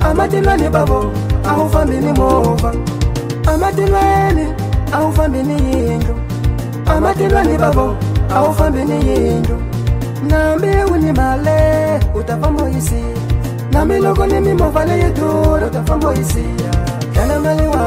amatinani babo awufambini mova amatinani awufambini yindlu amatinani babo awufambini yindlu nambi wuni male utafamoyisia nambi loko ni mimova leyi duro utafamoyisia dlala mali wa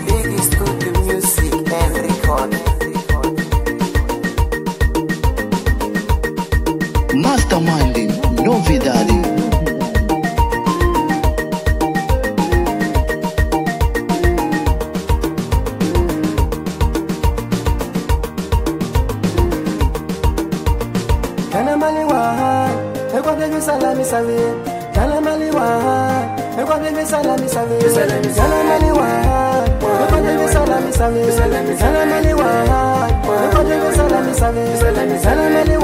masterminding, novidade. Kana maliwa, ekwa bebe salami savi. Kana maliwa, ekwa bebe salami savi. Kana maliwa, ekwa bebe salami savi. Kana maliwa, ekwa bebe salami savi. Kana maliwa.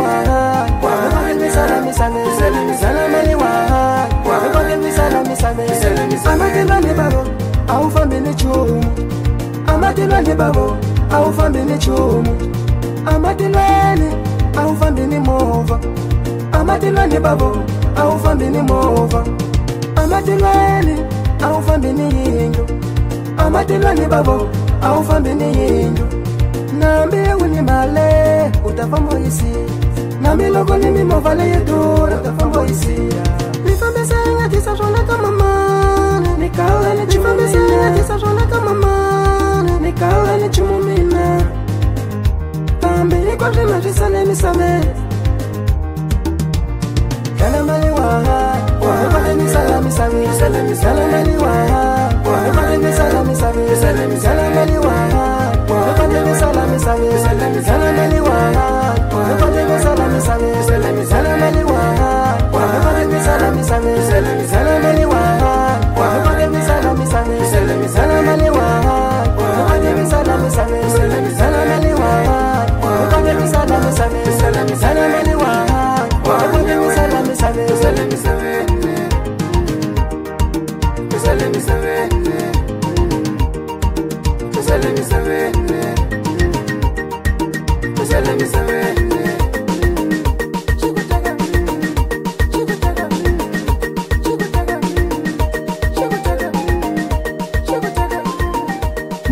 amatilwane babo awufambi ni cumu amatilwane awufambi ni mova amatilwane babo awufambi ni mova amatilwane awufambi ni yindlu amatilwane babo awufambi ni yindlu nambi wini male utafamoyisile milongo ni mimovale yedura tafamboisia nifambesanga tisajona kamamana nikaolele chifambesanga tisajona kamamana nikaolele chimumina pambilikwa zvima zvisane misame kalamaliwaha wahevanemisalamisamisalamalaniwaha wahevanemisalamisamisalamalaniwaha wahevanemisalamisamisalamalaniwaha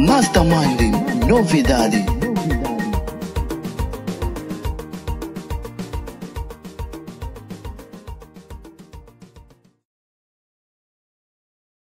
Mastermind, novidade.